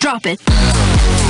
Drop it.